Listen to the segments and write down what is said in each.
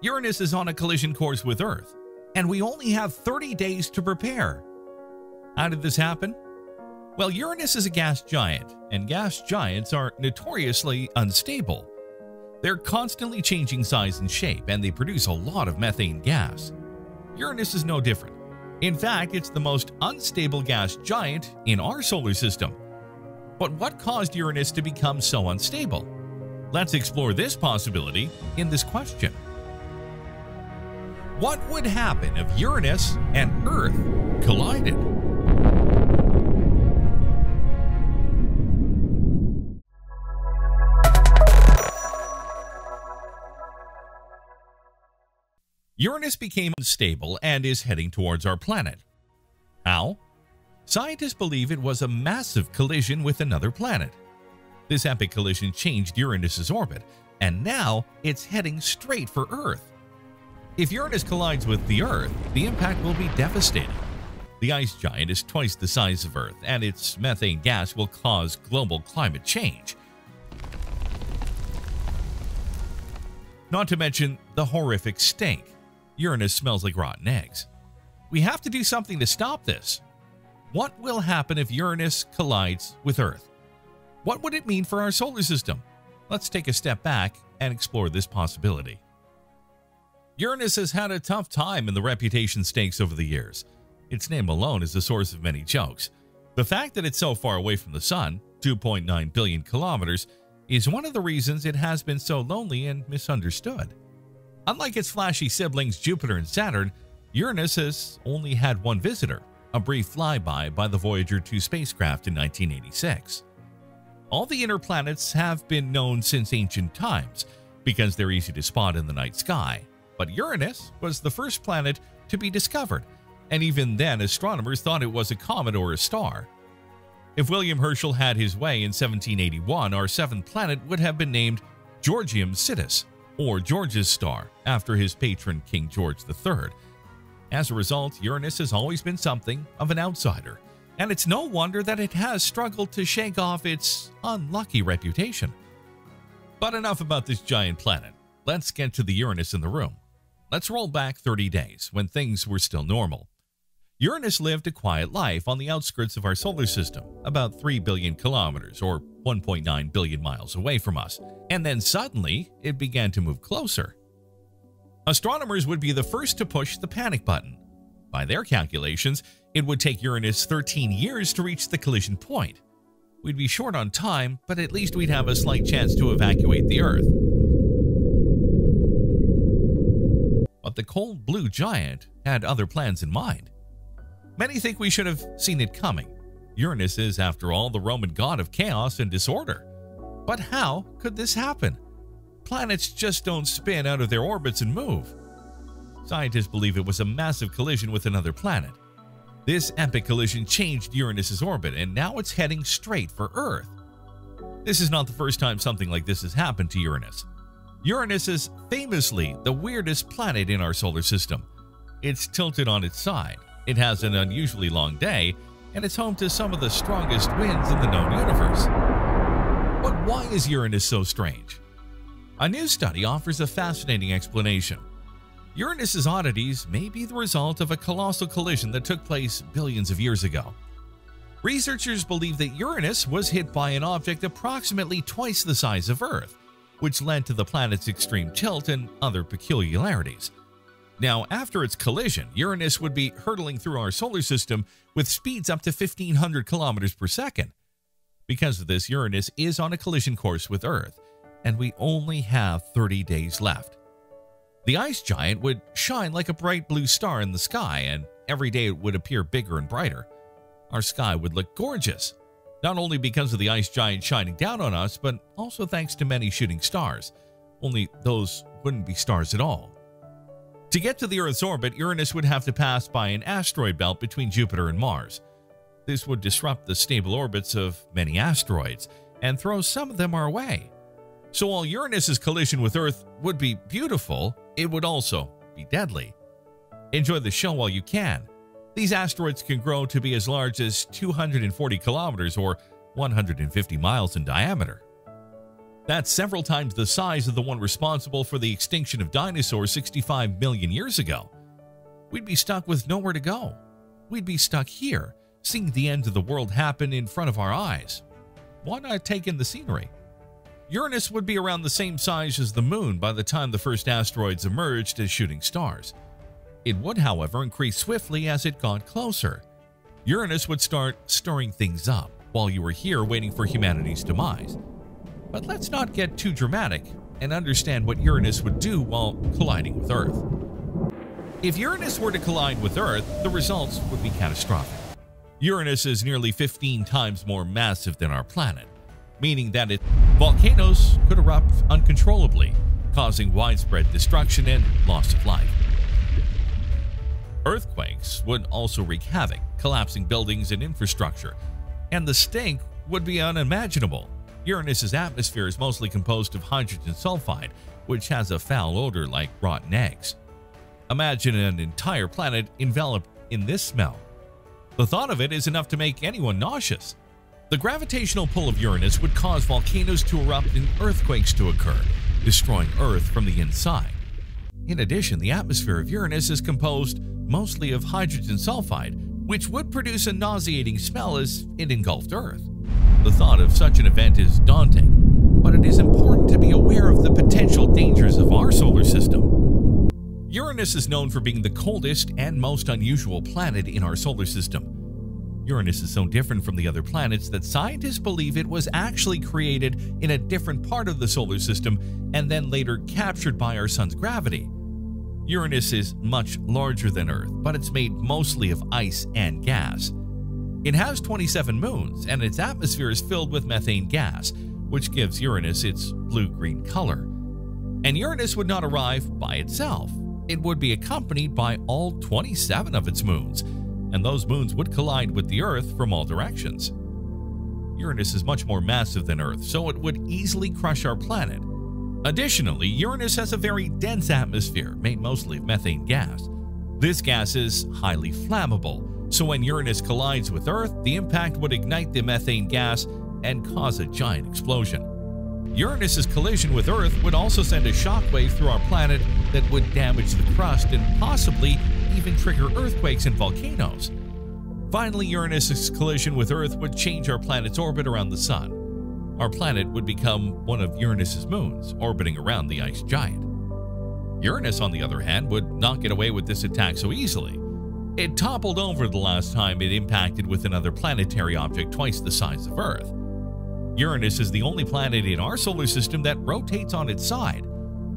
Uranus is on a collision course with Earth, and we only have 30 days to prepare. How did this happen? Well, Uranus is a gas giant, and gas giants are notoriously unstable. They're constantly changing size and shape, and they produce a lot of methane gas. Uranus is no different. In fact, it's the most unstable gas giant in our solar system. But what caused Uranus to become so unstable? Let's explore this possibility in this question. What would happen if Uranus and Earth collided? Uranus became unstable and is heading towards our planet. How? Scientists believe it was a massive collision with another planet. This epic collision changed Uranus's orbit, and now it's heading straight for Earth. If Uranus collides with the Earth, the impact will be devastating. The ice giant is twice the size of Earth, and its methane gas will cause global climate change. Not to mention the horrific stink. Uranus smells like rotten eggs. We have to do something to stop this. What will happen if Uranus collides with Earth? What would it mean for our solar system? Let's take a step back and explore this possibility. Uranus has had a tough time in the reputation stakes over the years. Its name alone is the source of many jokes. The fact that it's so far away from the Sun, 2.9 billion kilometers, is one of the reasons it has been so lonely and misunderstood. Unlike its flashy siblings Jupiter and Saturn, Uranus has only had one visitor, a brief flyby by the Voyager 2 spacecraft in 1986. All the inner planets have been known since ancient times because they're easy to spot in the night sky, but Uranus was the first planet to be discovered, and even then astronomers thought it was a comet or a star. If William Herschel had his way in 1781, our seventh planet would have been named Georgium Sidus, or George's star, after his patron King George III. As a result, Uranus has always been something of an outsider, and it's no wonder that it has struggled to shake off its unlucky reputation. But enough about this giant planet. Let's get to the Uranus in the room. Let's roll back 30 days when things were still normal. Uranus lived a quiet life on the outskirts of our solar system, about 3 billion kilometers or 1.9 billion miles away from us, and then suddenly it began to move closer. Astronomers would be the first to push the panic button. By their calculations, it would take Uranus 13 years to reach the collision point. We'd be short on time, but at least we'd have a slight chance to evacuate the Earth. But the cold blue giant had other plans in mind. Many think we should have seen it coming. Uranus is, after all, the Roman god of chaos and disorder. But how could this happen? Planets just don't spin out of their orbits and move. Scientists believe it was a massive collision with another planet. This epic collision changed Uranus's orbit, and now it's heading straight for Earth. This is not the first time something like this has happened to Uranus. Uranus is famously the weirdest planet in our solar system. It's tilted on its side, it has an unusually long day, and it's home to some of the strongest winds in the known universe. But why is Uranus so strange? A new study offers a fascinating explanation. Uranus's oddities may be the result of a colossal collision that took place billions of years ago. Researchers believe that Uranus was hit by an object approximately twice the size of Earth, which led to the planet's extreme tilt and other peculiarities. Now, after its collision, Uranus would be hurtling through our solar system with speeds up to 1500 kilometers per second. Because of this, Uranus is on a collision course with Earth, and we only have 30 days left. The ice giant would shine like a bright blue star in the sky, and every day it would appear bigger and brighter. Our sky would look gorgeous, not only because of the ice giant shining down on us, but also thanks to many shooting stars. Only those wouldn't be stars at all. To get to the Earth's orbit, Uranus would have to pass by an asteroid belt between Jupiter and Mars. This would disrupt the stable orbits of many asteroids and throw some of them our way. So while Uranus's collision with Earth would be beautiful, it would also be deadly. Enjoy the show while you can. These asteroids can grow to be as large as 240 kilometers or 150 miles in diameter. That's several times the size of the one responsible for the extinction of dinosaurs 65 million years ago. We'd be stuck with nowhere to go. We'd be stuck here, seeing the end of the world happen in front of our eyes. Why not take in the scenery? Uranus would be around the same size as the Moon by the time the first asteroids emerged as shooting stars. It would, however, increase swiftly as it got closer. Uranus would start stirring things up while you were here waiting for humanity's demise. But let's not get too dramatic and understand what Uranus would do while colliding with Earth. If Uranus were to collide with Earth, the results would be catastrophic. Uranus is nearly 15 times more massive than our planet, meaning that its volcanoes could erupt uncontrollably, causing widespread destruction and loss of life. Earthquakes would also wreak havoc, collapsing buildings and infrastructure, and the stink would be unimaginable. Uranus's atmosphere is mostly composed of hydrogen sulfide, which has a foul odor like rotten eggs. Imagine an entire planet enveloped in this smell. The thought of it is enough to make anyone nauseous. The gravitational pull of Uranus would cause volcanoes to erupt and earthquakes to occur, destroying Earth from the inside. In addition, the atmosphere of Uranus is composed mostly of hydrogen sulfide, which would produce a nauseating smell as it engulfed Earth. The thought of such an event is daunting, but it is important to be aware of the potential dangers of our solar system. Uranus is known for being the coldest and most unusual planet in our solar system. Uranus is so different from the other planets that scientists believe it was actually created in a different part of the solar system and then later captured by our sun's gravity. Uranus is much larger than Earth, but it's made mostly of ice and gas. It has 27 moons, and its atmosphere is filled with methane gas, which gives Uranus its blue-green color. And Uranus would not arrive by itself. It would be accompanied by all 27 of its moons, and those moons would collide with the Earth from all directions. Uranus is much more massive than Earth, so it would easily crush our planet, Additionally, Uranus has a very dense atmosphere made mostly of methane gas. This gas is highly flammable, so when Uranus collides with Earth, the impact would ignite the methane gas and cause a giant explosion. Uranus's collision with Earth would also send a shockwave through our planet that would damage the crust and possibly even trigger earthquakes and volcanoes. Finally, Uranus's collision with Earth would change our planet's orbit around the Sun our planet would become one of Uranus's moons, orbiting around the ice giant. Uranus, on the other hand, would not get away with this attack so easily. It toppled over the last time it impacted with another planetary object twice the size of Earth. Uranus is the only planet in our solar system that rotates on its side.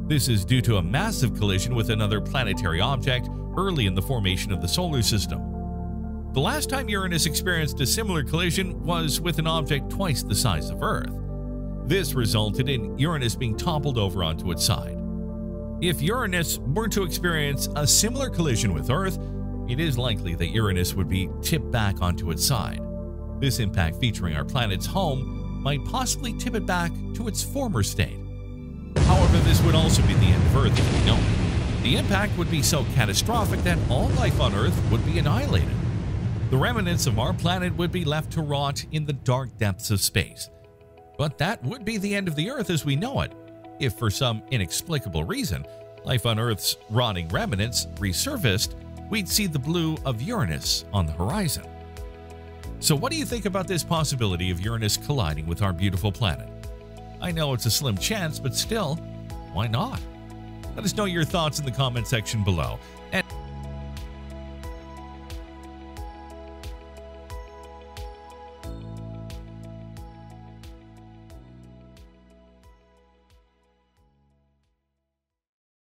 This is due to a massive collision with another planetary object early in the formation of the solar system. The last time Uranus experienced a similar collision was with an object twice the size of Earth. This resulted in Uranus being toppled over onto its side. If Uranus were to experience a similar collision with Earth, it is likely that Uranus would be tipped back onto its side. This impact featuring our planet's home might possibly tip it back to its former state. However, this would also be the end of Earth as we know. The impact would be so catastrophic that all life on Earth would be annihilated. The remnants of our planet would be left to rot in the dark depths of space. But that would be the end of the Earth as we know it, if for some inexplicable reason, life on Earth's rotting remnants resurfaced, we'd see the blue of Uranus on the horizon. So what do you think about this possibility of Uranus colliding with our beautiful planet? I know it's a slim chance, but still, why not? Let us know your thoughts in the comment section below.